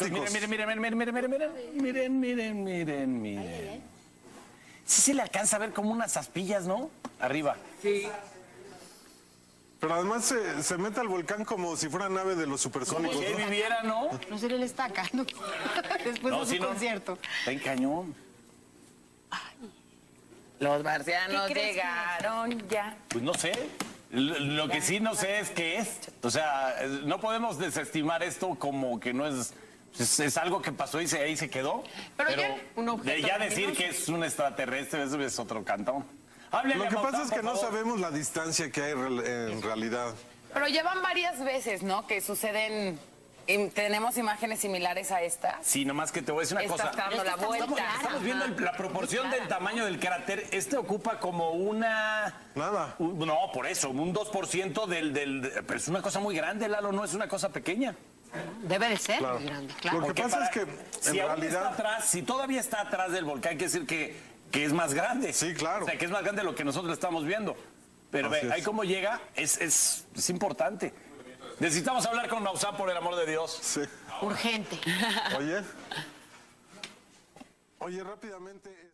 Miren, miren, miren, miren, miren, miren, miren, miren, miren, miren, miren. Sí se le alcanza a ver como unas aspillas, ¿no? Arriba. Pero además se, se mete al volcán como si fuera nave de los Como supersónicos. si ahí ¿no? viviera, ¿no? No se le estaca, ¿no? Después No, de su sí, no. concierto. Está en cañón. Los marcianos ¿Qué crees, llegaron ya. Pues no sé. Lo lo que sí no sé es qué es. O sea, no podemos desestimar esto como que no es. Es, es algo que pasó y se, ahí se quedó. Pero Pero, ya- un objeto de ya decir que es un extraterrestre, eso es otro cantón. Háblele Lo que pasa es que no sabemos la distancia que hay en realidad. Pero llevan varias veces, ¿no? Que suceden. y tenemos imágenes similares a esta. Sí, nomás que te voy a decir una cosa. dando la Esta está vuelta. clara. Estamos viendo el- la proporción del tamaño del cráter. Este ocupa como una... Nada. un- no, por eso, un 2% del, del... de- Pero es una cosa muy grande, Lalo, no es una cosa pequeña. Debe de ser Claro. muy grande, claro. Lo que Porque pasa para- es que si en aún está realidad atrás, si todavía está atrás del volcán, quiere decir que, que es más grande. Sí, claro. O sea, que es más grande de lo que nosotros estamos viendo. Pero ve, ahí cómo llega, es, es, es importante. Necesitamos hablar con Maussan, por el amor de Dios. sí. Urgente. Oye. Oye, rápidamente. es-